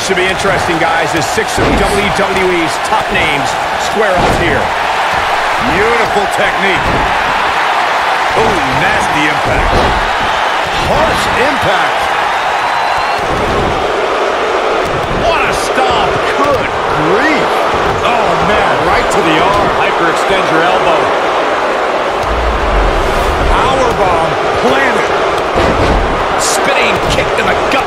This should be interesting, guys, as six of WWE's top names square off here. Beautiful technique. Oh, nasty impact. Harsh impact. What a stop. Good grief. Oh, man, right to the arm. Hyperextend your elbow. Powerbomb planted. Spinning kick to the gut.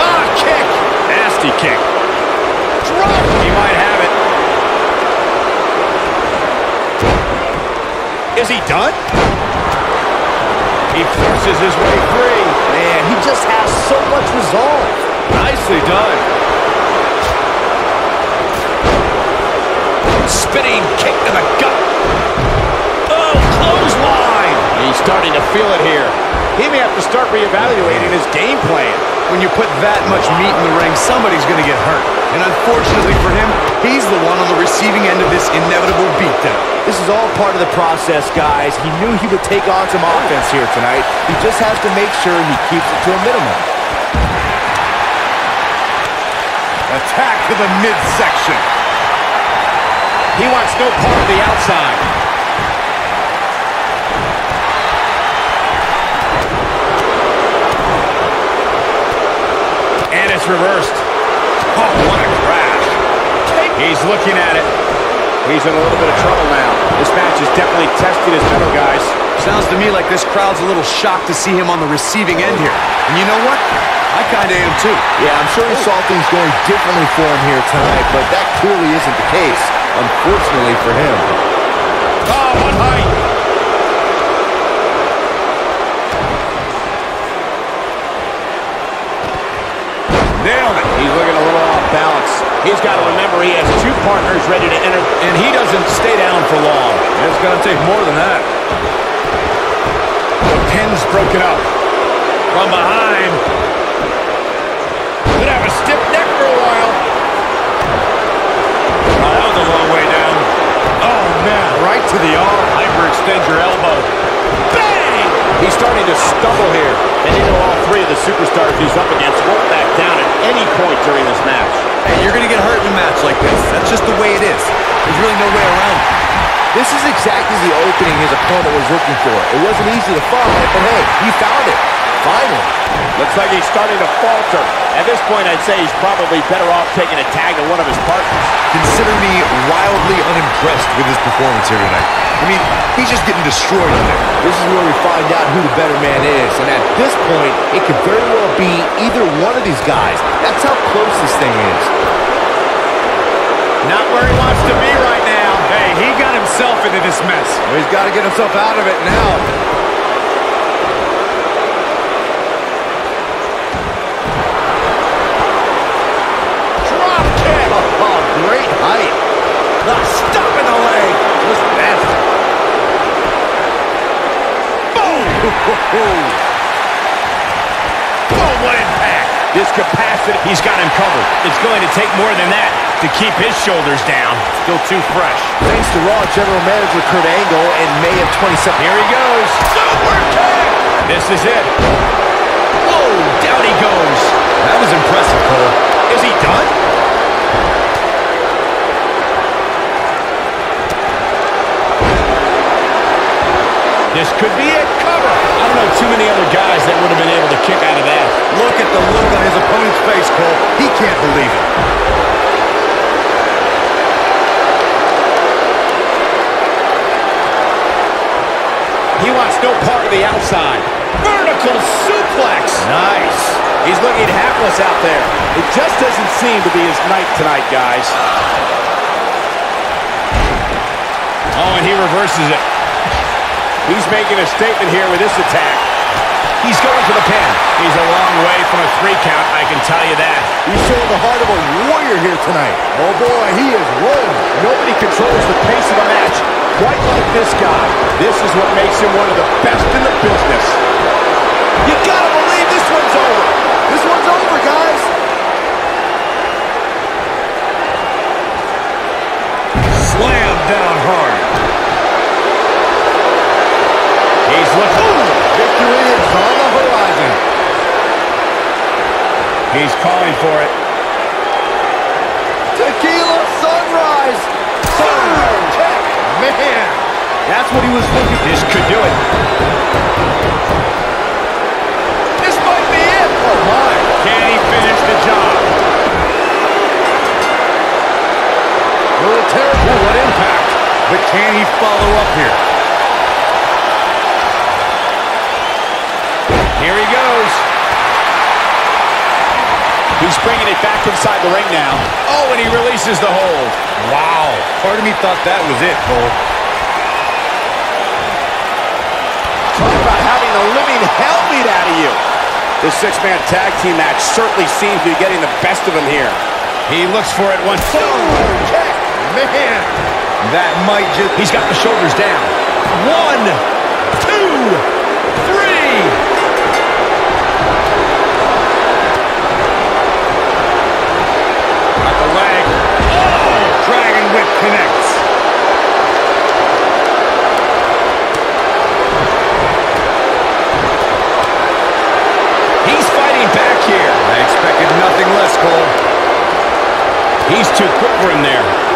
Ah, kick. Nasty kick. Drop. He might have it. Is he done? He forces his way free. Man, he just has so much resolve. Nicely done. Spinning kick to the gut. Oh, clothesline. He's starting to feel it here. He may have to start reevaluating his game plan. When you put that much meat in the ring, somebody's going to get hurt. And unfortunately for him, he's the one on the receiving end of this inevitable. This is all part of the process, guys. He knew he would take on some offense here tonight. He just has to make sure he keeps it to a minimum. Attack to the midsection. He wants no part of the outside. And it's reversed. Oh, what a crash. He's looking at it. He's in a little bit of trouble now. This match is definitely testing his mettle, guys. Sounds to me like this crowd's a little shocked to see him on the receiving end here. And you know what? I kind of am too. Yeah, I'm sure he saw things going differently for him here tonight, but that clearly isn't the case, unfortunately for him. Oh, on height. Nailed it. He's looking a little off balance. He's got to remember he has two partners ready to enter, and he doesn't stay down for long. It's going to take more than that. The pin's broken up. From behind. Could have a stiff neck for a while. Oh, that was a long way down. Oh, man, right to the arm. Hyperextend your elbow. Bang! He's starting to stumble here. And you know all three of the superstars he's up against won't back down at any point during this match. Hey, you're going to get hurt in a match like this. That's just the way it is. There's really no way around it. This is exactly the opening his opponent was looking for. It wasn't easy to find, but hey, he found it. Finally. Looks like he's starting to falter. At this point, I'd say he's probably better off taking a tag to one of his partners. Consider me wildly unimpressed with his performance here tonight. I mean, he's just getting destroyed in there. This is where we find out who the better man is. And at this point, it could very well be either one of these guys. That's how close this thing is. Not where he wants to be right now. Hey, he got himself into this mess. Well, he's got to get himself out of it now. The stop in the leg. Just nasty. Boom. Boom, oh, what impact. This capacity, he's got him covered. It's going to take more than that to keep his shoulders down. Still too fresh. Thanks to Raw General Manager Kurt Angle in May of 2017. Here he goes. Super kick. This is it. Whoa, down he goes. That was impressive, Cole. Is he done? This could be it. Cover. I don't know too many other guys that would have been able to kick out of that. Look at the look on his opponent's face, Cole. He can't believe it. He wants no part of the outside. Vertical suplex. Nice. He's looking hapless out there. It just doesn't seem to be his night tonight, guys. Oh, and he reverses it. He's making a statement here with this attack. He's going for the pin. He's a long way from a three count, I can tell you that. He's showing the heart of a warrior here tonight. Oh, boy, he is rolling. Nobody controls the pace of a match quite like this guy. This is what makes him one of the best in the business. You gotta believe this one's over. This one's over, guys. Slam down hard. He's looking. Victory is on the horizon. He's calling for it. Tequila Sunrise. Boom! Man, That's what he was looking This could do it. This might be it. Oh, my. Can he finish the job? military. Ooh, what impact. But can he follow up? Here He's bringing it back inside the ring now. Oh, and he releases the hold. Wow. Part of me thought that was it, Cole. Talk about having the living hell beat out of you. This six-man tag team match certainly seems to be getting the best of him here. He looks for it once. Man, That might just... He's got the shoulders down. One, two, too quick for him there.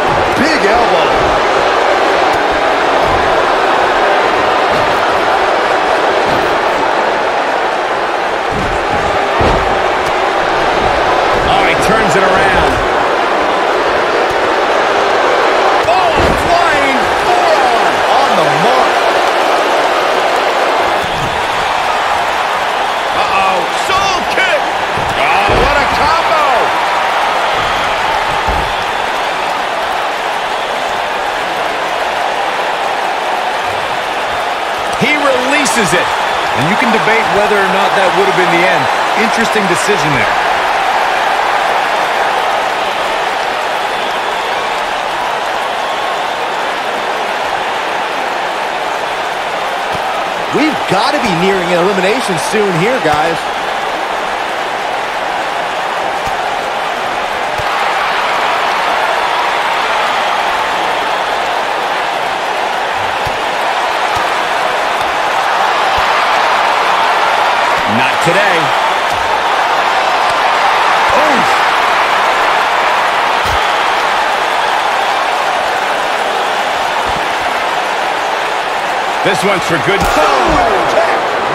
Releases it. And you can debate whether or not that would have been the end. Interesting decision there. We've got to be nearing an elimination soon here, guys. This one's for good. Oh,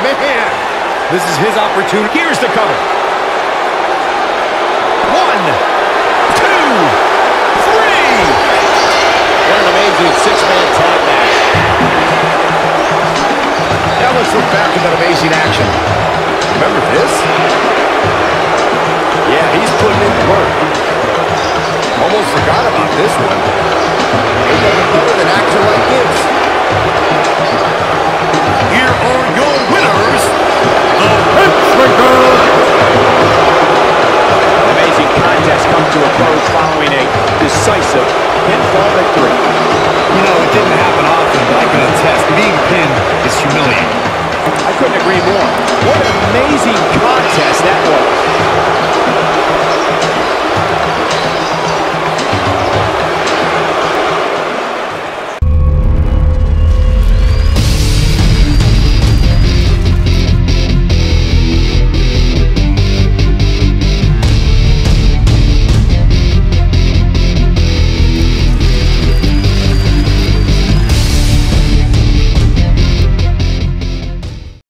Man, This is his opportunity. Here's the cover. One, two, three. What an amazing six-man tag match. now let's look back at that amazing action. Remember this? Yeah, he's putting in the work. Almost forgot about this one. Better than